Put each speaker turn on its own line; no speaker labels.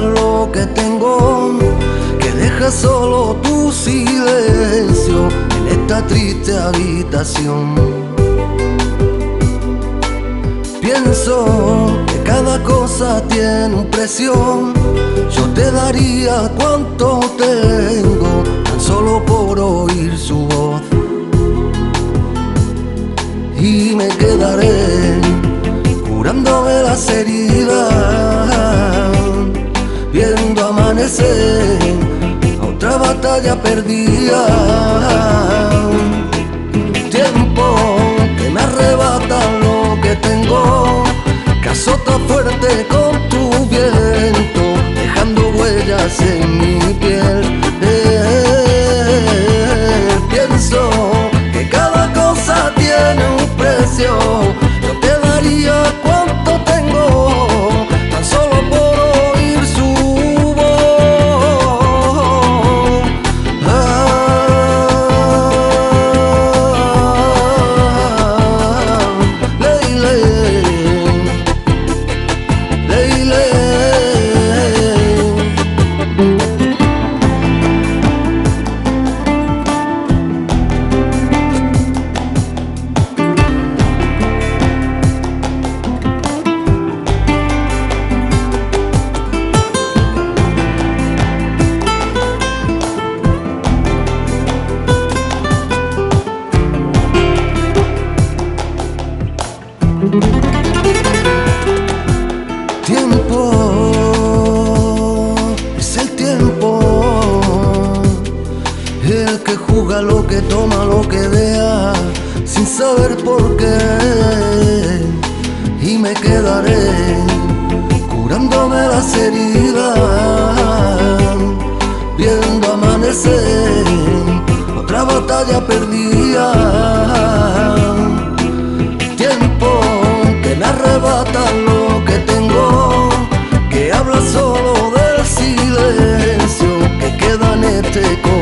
lo que tengo, que deja solo tu silencio en esta triste habitación. Pienso que cada cosa tiene un precio, yo te daría cuanto tengo, tan solo por oír su voz. Y me quedaré curándome las heridas, amanecer otra batalla perdida. el que juega, lo que toma, lo que vea, sin saber por qué. Y me quedaré curándome las heridas, viendo amanecer otra batalla perdida. Tiempo que me arrebata lo que tengo, que habla solo del silencio que queda en este corazón.